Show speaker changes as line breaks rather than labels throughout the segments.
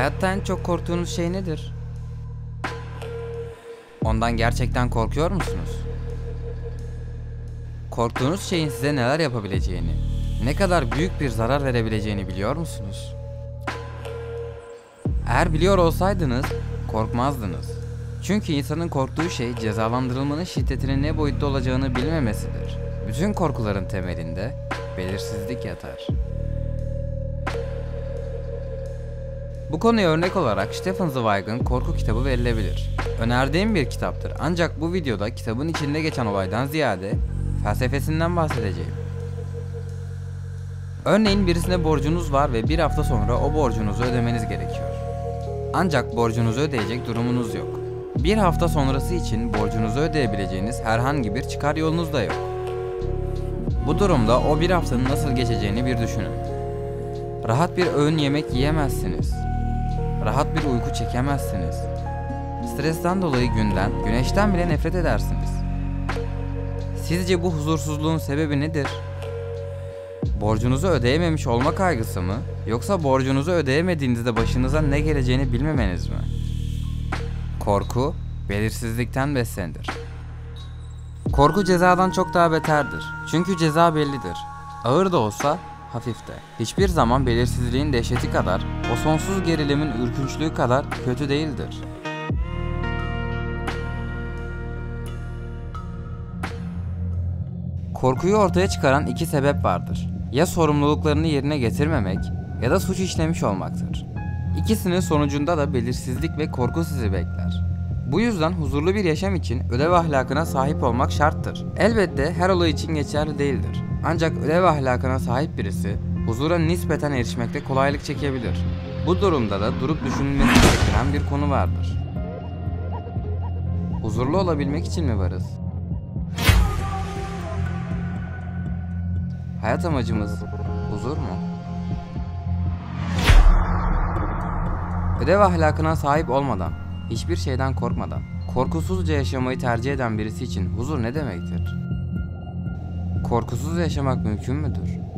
Hayatta en çok korktuğunuz şey nedir? Ondan gerçekten korkuyor musunuz? Korktuğunuz şeyin size neler yapabileceğini, ne kadar büyük bir zarar verebileceğini biliyor musunuz? Eğer biliyor olsaydınız korkmazdınız. Çünkü insanın korktuğu şey cezalandırılmanın şiddetinin ne boyutta olacağını bilmemesidir. Bütün korkuların temelinde belirsizlik yatar. Bu konuya örnek olarak Stephen Zweig'ın Korku kitabı verilebilir. Önerdiğim bir kitaptır ancak bu videoda kitabın içinde geçen olaydan ziyade felsefesinden bahsedeceğim. Örneğin birisine borcunuz var ve bir hafta sonra o borcunuzu ödemeniz gerekiyor. Ancak borcunuzu ödeyecek durumunuz yok. Bir hafta sonrası için borcunuzu ödeyebileceğiniz herhangi bir çıkar yolunuz da yok. Bu durumda o bir haftanın nasıl geçeceğini bir düşünün. Rahat bir öğün yemek yiyemezsiniz. Rahat bir uyku çekemezsiniz. Stresten dolayı günden, güneşten bile nefret edersiniz. Sizce bu huzursuzluğun sebebi nedir? Borcunuzu ödeyememiş olma kaygısı mı? Yoksa borcunuzu ödeyemediğinizde başınıza ne geleceğini bilmemeniz mi? Korku, belirsizlikten beslenir. Korku cezadan çok daha beterdir. Çünkü ceza bellidir. Ağır da olsa, hafif de. Hiçbir zaman belirsizliğin dehşeti kadar, o sonsuz gerilimin ürkünçlüğü kadar kötü değildir. Korkuyu ortaya çıkaran iki sebep vardır. Ya sorumluluklarını yerine getirmemek ya da suç işlemiş olmaktır. İkisinin sonucunda da belirsizlik ve korku sizi bekler. Bu yüzden huzurlu bir yaşam için ödev ahlakına sahip olmak şarttır. Elbette her olay için geçerli değildir. Ancak ödev ahlakına sahip birisi huzura nispeten erişmekte kolaylık çekebilir. Bu durumda da durup düşünülmesi gereken bir konu vardır. Huzurlu olabilmek için mi varız? Hayat amacımız huzur mu? Ödev ahlakına sahip olmadan, hiçbir şeyden korkmadan, korkusuzca yaşamayı tercih eden birisi için huzur ne demektir? Korkusuz yaşamak mümkün müdür?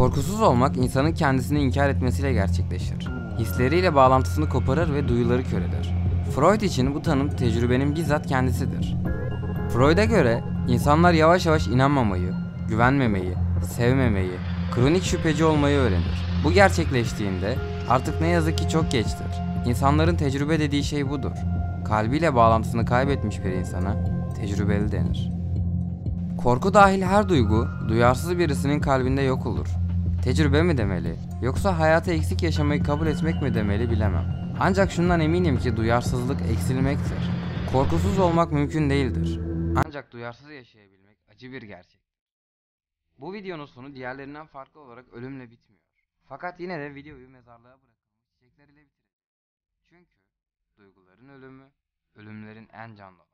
Korkusuz olmak insanın kendisini inkar etmesiyle gerçekleşir. Hisleriyle bağlantısını koparır ve duyuları kör eder. Freud için bu tanım tecrübenin bizzat kendisidir. Freud'a göre insanlar yavaş yavaş inanmamayı, güvenmemeyi, sevmemeyi, kronik şüpheci olmayı öğrenir. Bu gerçekleştiğinde artık ne yazık ki çok geçtir. İnsanların tecrübe dediği şey budur. Kalbiyle bağlantısını kaybetmiş bir insana tecrübeli denir. Korku dahil her duygu duyarsız birisinin kalbinde yok olur. Tecrübe mi demeli yoksa hayata eksik yaşamayı kabul etmek mi demeli bilemem. Ancak şundan eminim ki duyarsızlık eksilmektir. Korkusuz olmak mümkün değildir. Ancak duyarsız yaşayabilmek acı bir gerçek. Bu videonun sonu diğerlerinden farklı olarak ölümle bitmiyor. Fakat yine de videoyu mezarlığa bırakılmış çiçekler ile. Çünkü duyguların ölümü, ölümlerin en canlı.